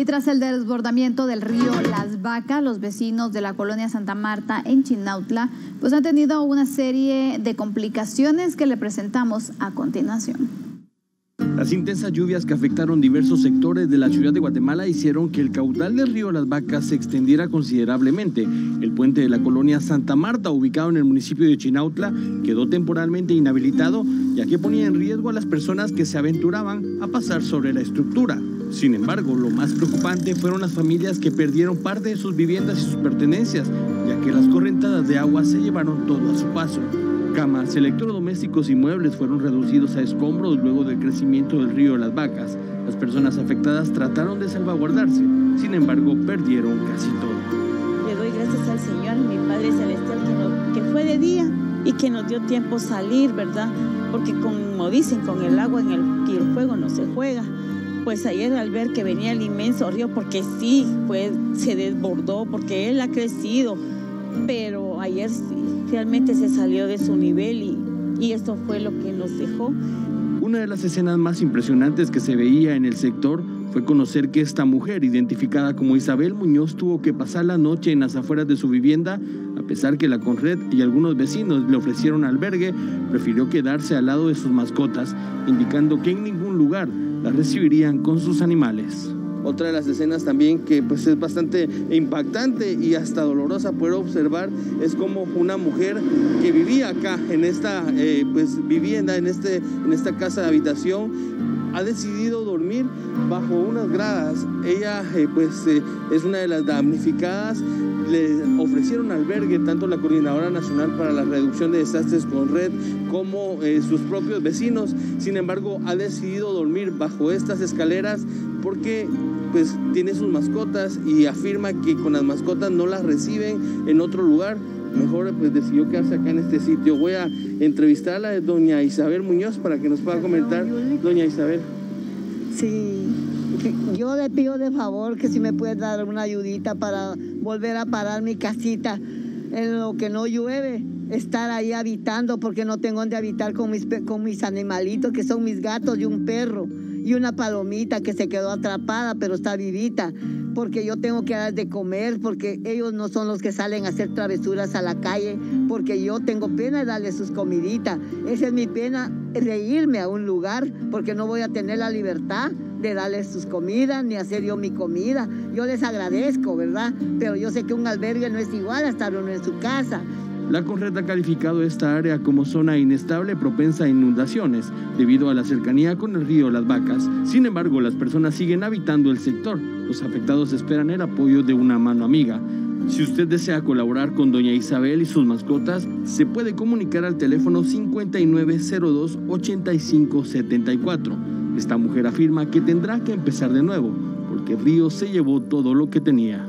Y tras el desbordamiento del río Las Vacas, los vecinos de la colonia Santa Marta en Chinautla pues han tenido una serie de complicaciones que le presentamos a continuación. Las intensas lluvias que afectaron diversos sectores de la ciudad de Guatemala hicieron que el caudal del río Las Vacas se extendiera considerablemente. El puente de la colonia Santa Marta, ubicado en el municipio de Chinautla, quedó temporalmente inhabilitado, ya que ponía en riesgo a las personas que se aventuraban a pasar sobre la estructura. Sin embargo, lo más preocupante fueron las familias que perdieron parte de sus viviendas y sus pertenencias, ya que las correntadas de agua se llevaron todo a su paso. Camas, electrodomésticos y muebles fueron reducidos a escombros luego del crecimiento del río Las Vacas. Las personas afectadas trataron de salvaguardarse, sin embargo perdieron casi todo. Le doy gracias al Señor, mi Padre Celestial, que, que fue de día y que nos dio tiempo salir, ¿verdad? Porque como dicen, con el agua en el, y el fuego no se juega. Pues ayer al ver que venía el inmenso río, porque sí, pues se desbordó, porque él ha crecido, pero ayer realmente se salió de su nivel y, y esto fue lo que nos dejó. Una de las escenas más impresionantes que se veía en el sector fue conocer que esta mujer, identificada como Isabel Muñoz, tuvo que pasar la noche en las afueras de su vivienda, a pesar que la Conred y algunos vecinos le ofrecieron albergue, prefirió quedarse al lado de sus mascotas, indicando que en ningún lugar la recibirían con sus animales. Otra de las escenas también que pues es bastante impactante y hasta dolorosa poder observar es como una mujer que vivía acá en esta eh, pues vivienda, en, este, en esta casa de habitación, ha decidido dormir bajo unas gradas. Ella eh, pues eh, es una de las damnificadas. Le ofrecieron albergue tanto la Coordinadora Nacional para la Reducción de Desastres con Red como sus propios vecinos. Sin embargo, ha decidido dormir bajo estas escaleras porque pues tiene sus mascotas y afirma que con las mascotas no las reciben en otro lugar. Mejor pues decidió quedarse acá en este sitio. Voy a entrevistar a la doña Isabel Muñoz para que nos pueda comentar. Doña Isabel. Sí, yo le pido de favor que si me puede dar una ayudita para volver a parar mi casita en lo que no llueve, estar ahí habitando porque no tengo donde habitar con mis, con mis animalitos que son mis gatos y un perro y una palomita que se quedó atrapada, pero está vivita, porque yo tengo que dar de comer, porque ellos no son los que salen a hacer travesuras a la calle, porque yo tengo pena de darles sus comiditas. Esa es mi pena de irme a un lugar, porque no voy a tener la libertad de darles sus comidas, ni hacer yo mi comida. Yo les agradezco, ¿verdad? Pero yo sé que un albergue no es igual a estar uno en su casa. La Corred ha calificado esta área como zona inestable propensa a inundaciones debido a la cercanía con el río Las Vacas. Sin embargo, las personas siguen habitando el sector. Los afectados esperan el apoyo de una mano amiga. Si usted desea colaborar con doña Isabel y sus mascotas, se puede comunicar al teléfono 5902-8574. Esta mujer afirma que tendrá que empezar de nuevo, porque el río se llevó todo lo que tenía.